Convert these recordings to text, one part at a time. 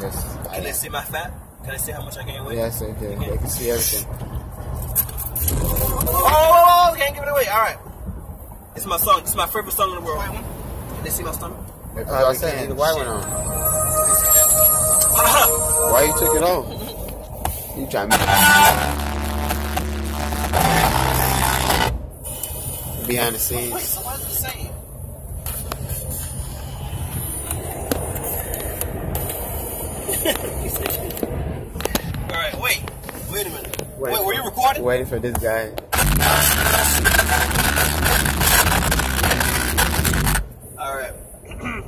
Yes. Can they see my fat? Can they see how much I gained weight? Yes, they can. They can see everything. Oh, oh, oh, can't give it away. All right. It's my song. It's my favorite song in the world. Can they see my stomach? They I probably said, can. the white one on. Ah, Why you took it off? You trying to behind the wait, scenes. so why is it the All right, wait. Wait a minute. Wait, were you recording? Waiting for this guy. All right.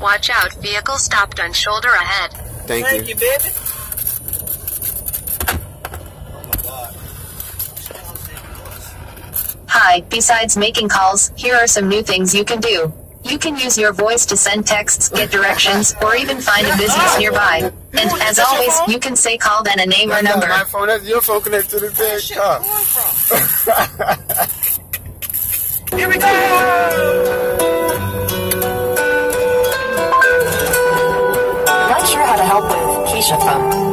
Watch out, vehicle stopped on shoulder ahead. Thank, Thank you. you, baby. Oh my god. Hi, besides making calls, here are some new things you can do. You can use your voice to send texts, get directions, or even find a business nearby. And as always, you can say call then a name or number. my phone. That's your phone connected to the damn Shit, car. where from? Here we go. Not sure how to help with Keisha from.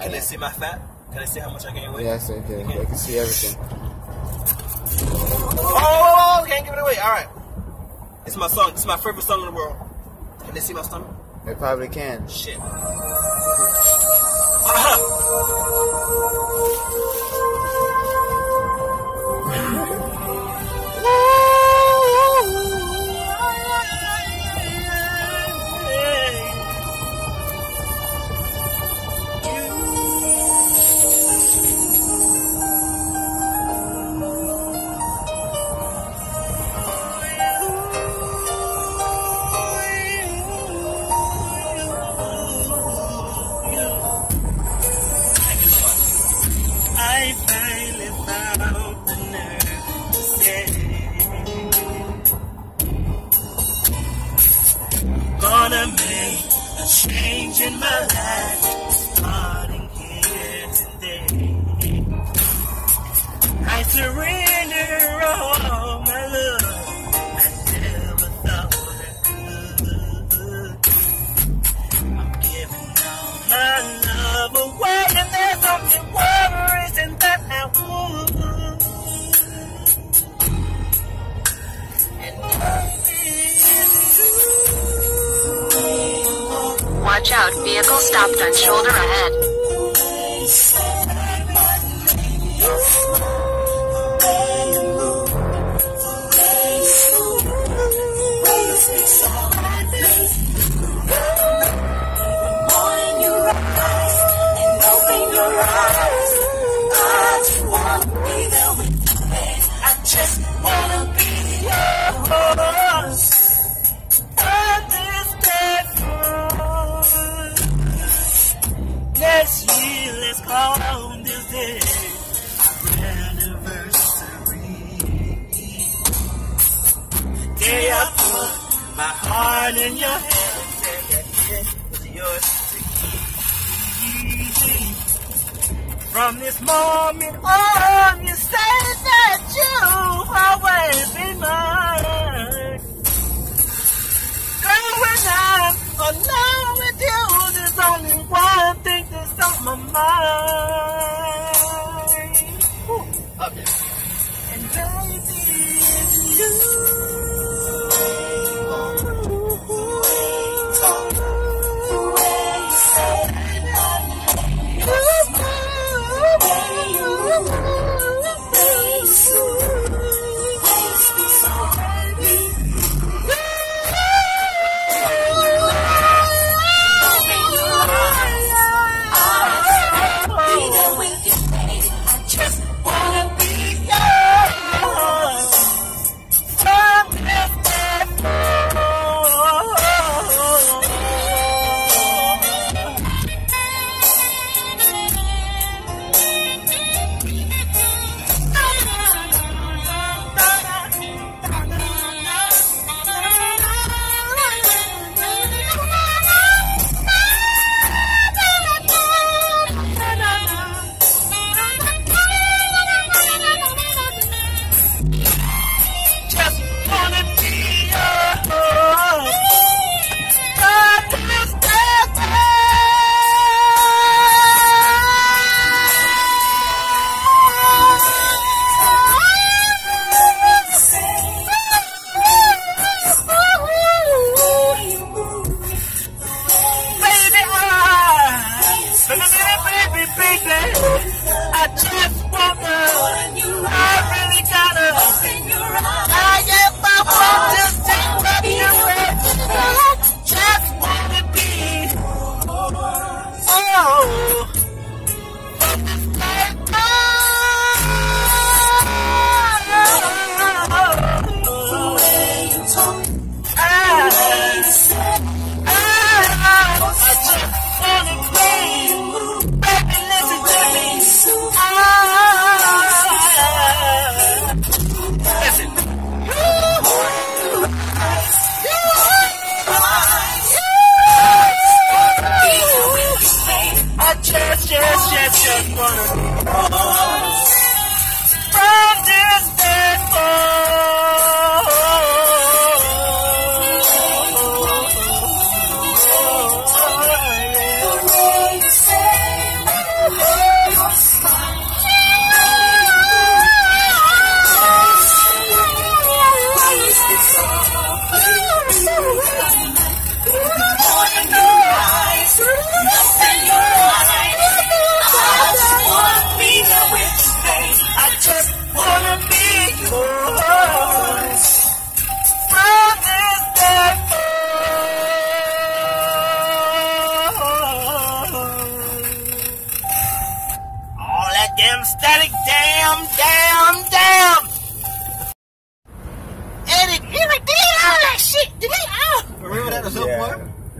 Can they see my fat? Can they see how much I gain weight? Yes, they can. They can see everything. Oh, can't give it away. All right. It's my song. It's my favorite song in the world. Can they see my stomach? They probably can. Shit. I just wanna be yours. On this platform. Let's year, let's call this day anniversary. Day I put my heart in your hands From this moment on, you say that you'll always be mine. Girl, when I'm alone with you, there's only one thing that's on my mind. I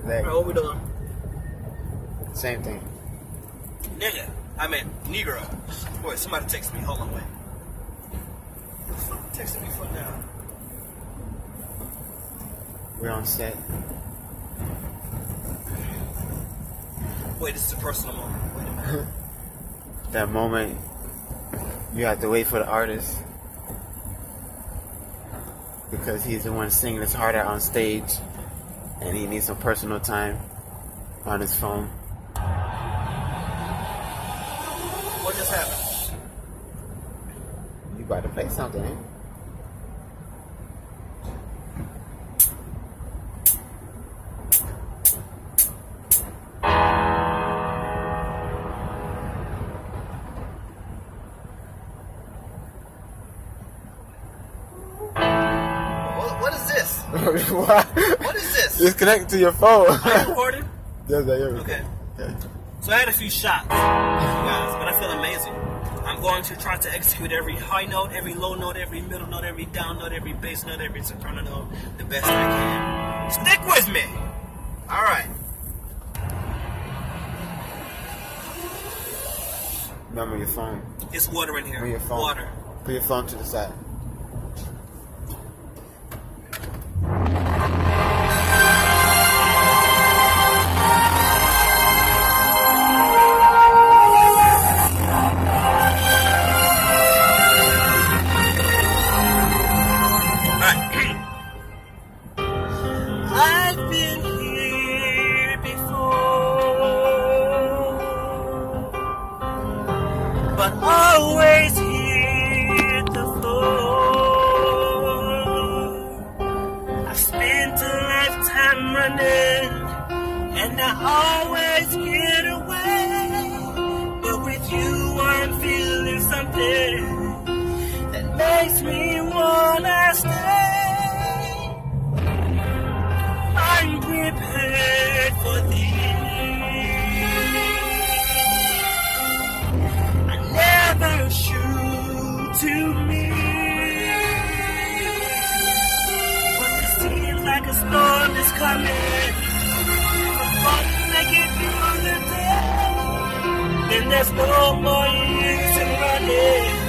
Exactly. what we doing? Same thing. Nigga. I meant Negro. Boy, somebody text me. Hold on, wait. What the fuck texting me for now? We're on set. Wait, this is a personal moment. Wait a minute. That moment, you have to wait for the artist because he's the one singing his heart out on stage, and he needs some personal time on his phone. What just happened? You about to play something? Eh? What, what is this? what? What is this? It's connected to your phone. Are you recording? yes, I am. Okay. So I had a few shots, you guys, but I feel amazing. I'm going to try to execute every high note, every low note, every middle note, every down note, every bass note, every soprano note the best I can. Stick with me. All right. Remember your phone. It's water in here. Put your phone. Water. Put your phone to the side. Makes me wanna stay. I'm prepared for this. I never shoot to miss, but it seems like a storm is coming. Make it through the day, then there's no more use in running.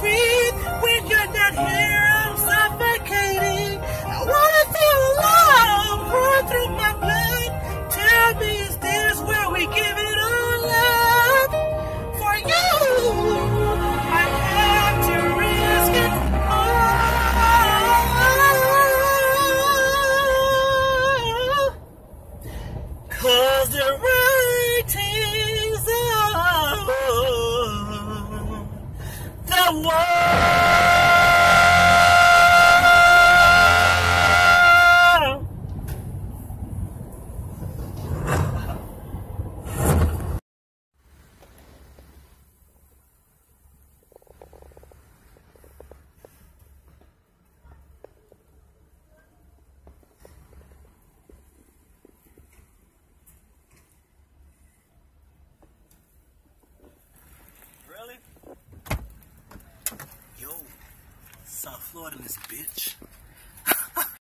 Do